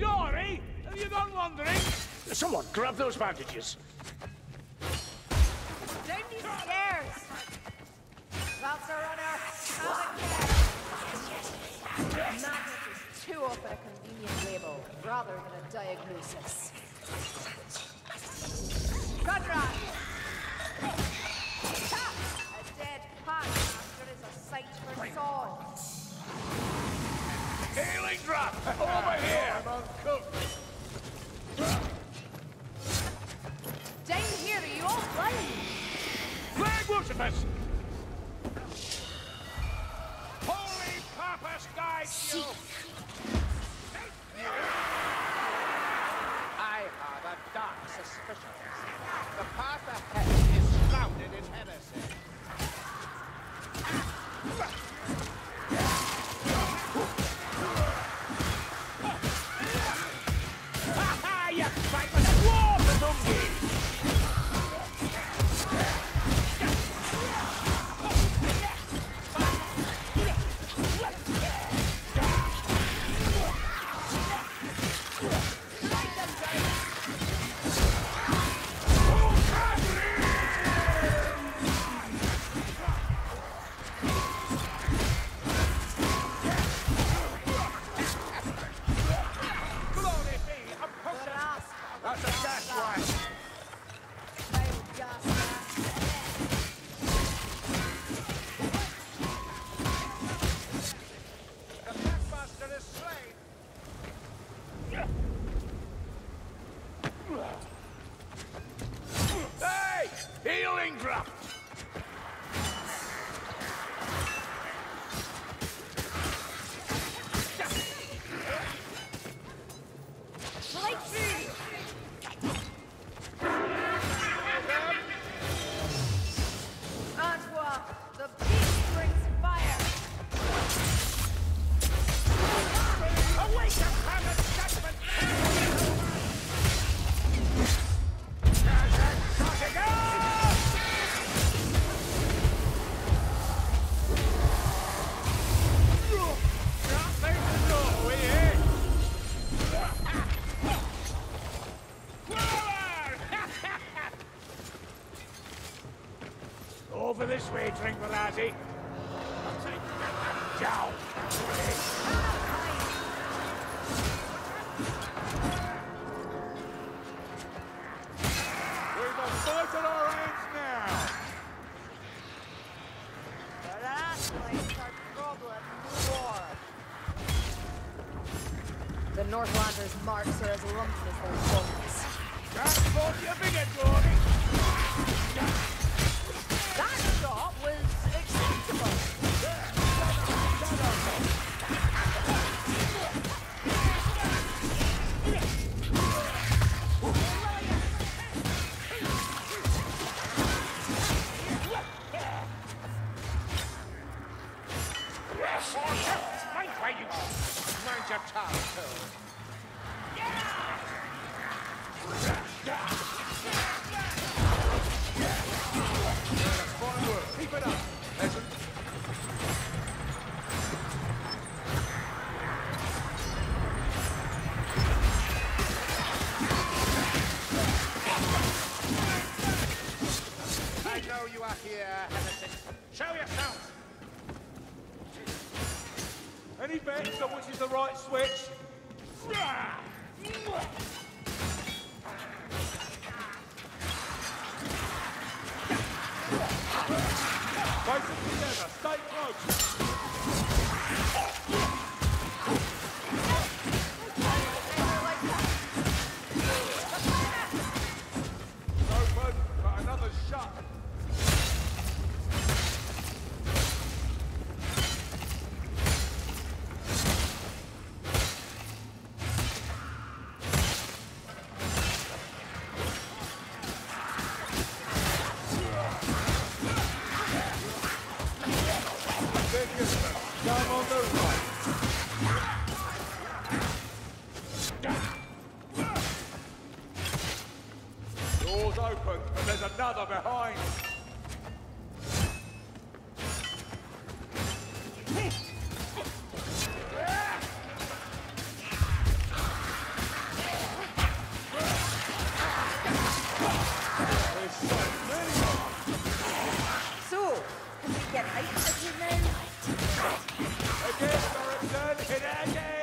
Dory, have you gone wandering? Someone grab those bandages. Down these stairs! That's our runner. Madness is too often a convenient label, rather than a diagnosis. Conrad! Ha! A dead packmaster is a sight for swords. Healing drop! Over here! I'm uncooked. Down here, are you all blind? Flag worshippers! Holy Papa guide you! I have a dark suspicion. The path ahead is shrouded in heresy. The Northlanders' marks are as lumpy as their bones. Transport your bigger, Dory. That shot was your tongue, Face them together. Stay close. Again, Erickson, Hinage!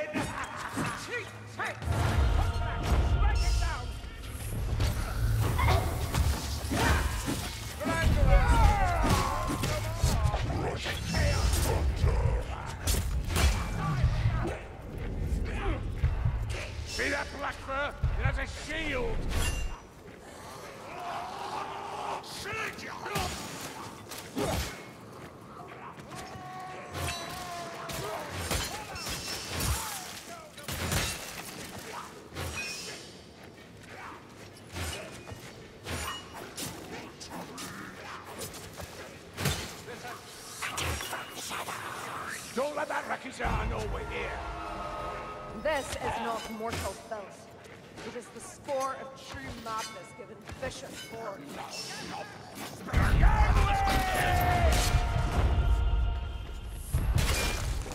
Let that Rakizar know we're here! This is not mortal filth. It is the spore of true madness given vicious form.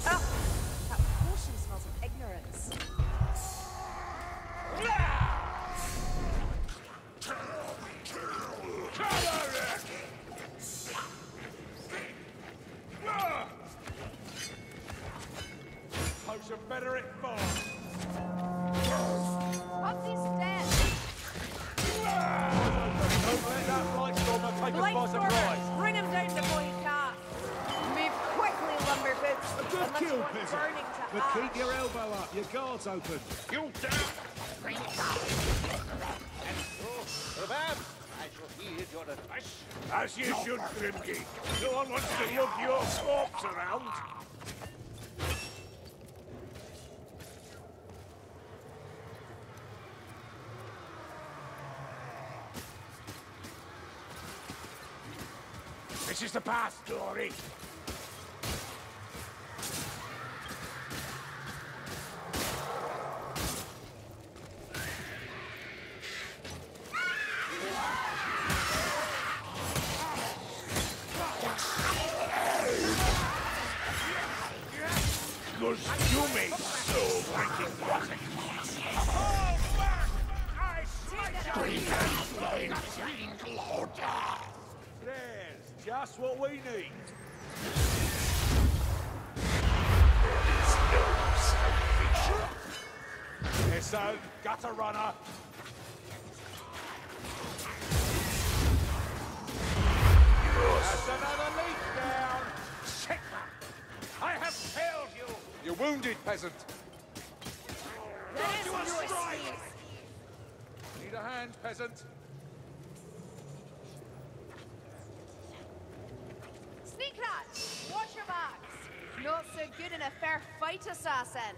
Ah! That potion smells of ignorance. How's a better at farm? What's his dead? Don't let that Blightstormer take us by surprise! Bring him down before he can't! Move quickly, Lumberboots! Good unless you kill, want peasant. burning to But ash. keep your elbow up, your guard's open. You down! Rabab, I shall heed your advice. As you should, Grimgate. No one wants to lug your corpse around. This is the past story. Because you made so freaking nothing. There's just what we need. So, gutter runner. That's another leaf down. Sigmar! I have failed you! You're wounded, peasant. Yes, you you a strike. Need a hand, peasant. Sneak! Watch your backs! Not so good in a fair fight, assassin!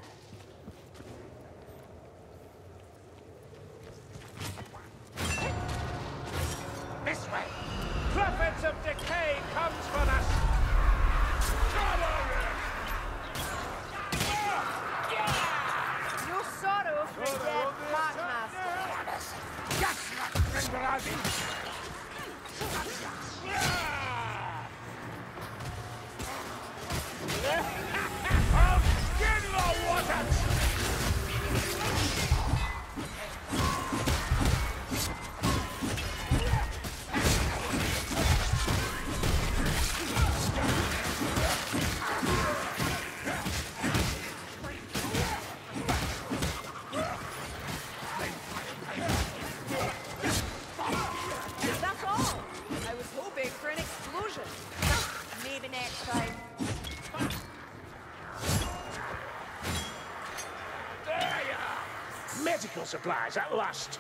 Medical supplies at last!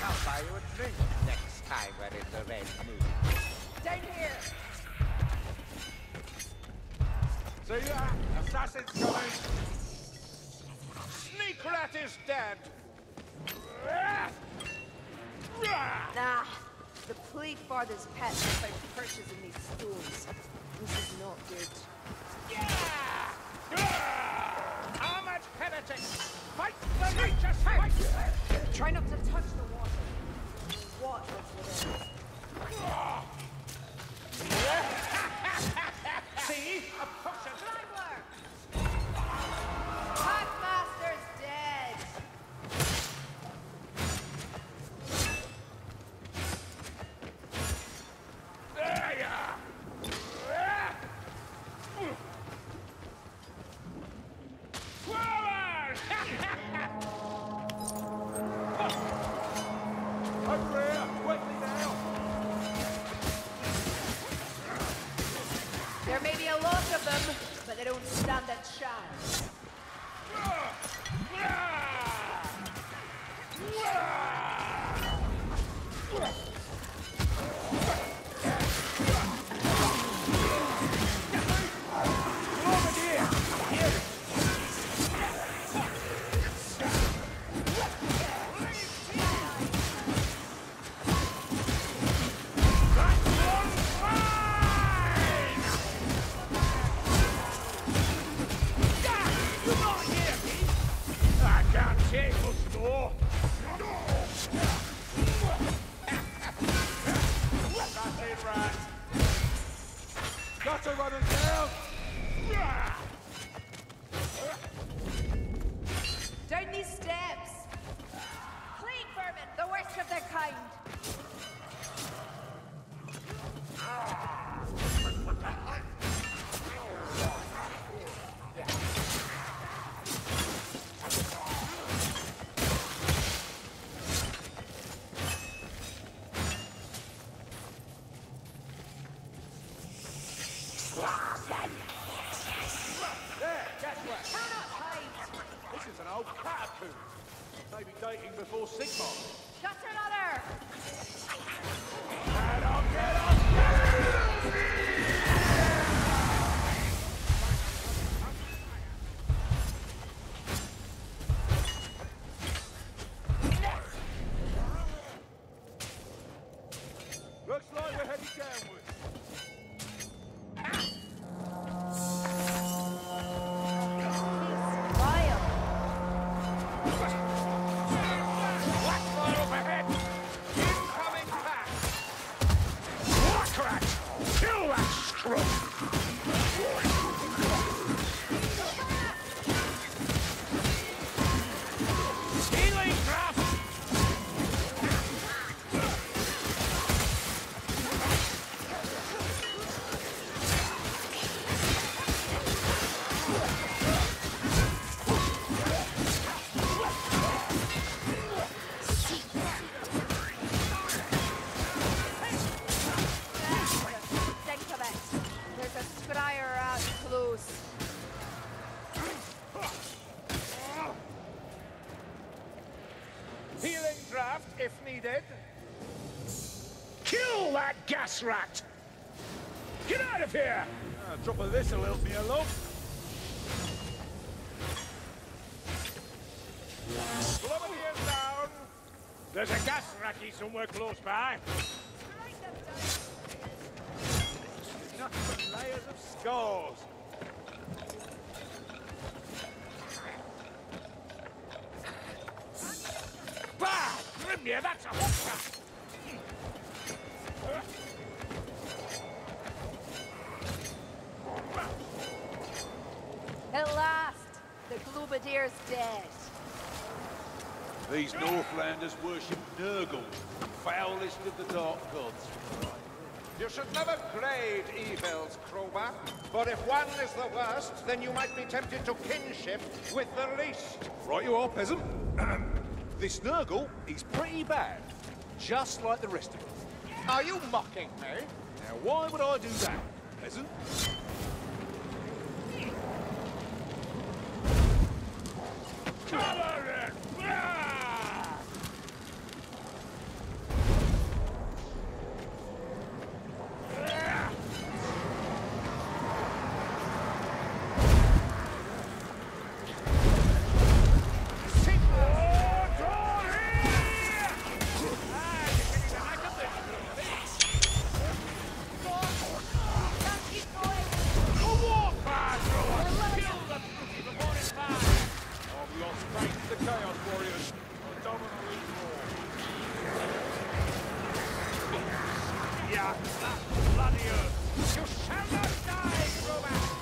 I'll buy you a drink next time we're in the red mood. Down here! See ya. Assassin's coming. Sneak rat is dead. Nah, plague father's have found perches in these stools. This is not good. Armored heretics. Fight the righteous fight. Try not to touch the water. What lives within? Rat! Get out of here! Ah, a drop of this will help me along. Grenadiers down. There's a gas racky somewhere close by. Nothing but layers of scars. Bah! Grimnir, that's a hooker! At last, the Globadier's dead. These Northlanders worship Nurgle, foulest of the Dark Gods. You should never grade evils, Kruber. For if one is the worst, then you might be tempted to kinship with the least. Right you are, peasant. this Nurgle is pretty bad, just like the rest of them. Are you mocking me? Now why would I do that, peasant? That bloody earth. You shall not die, Grover!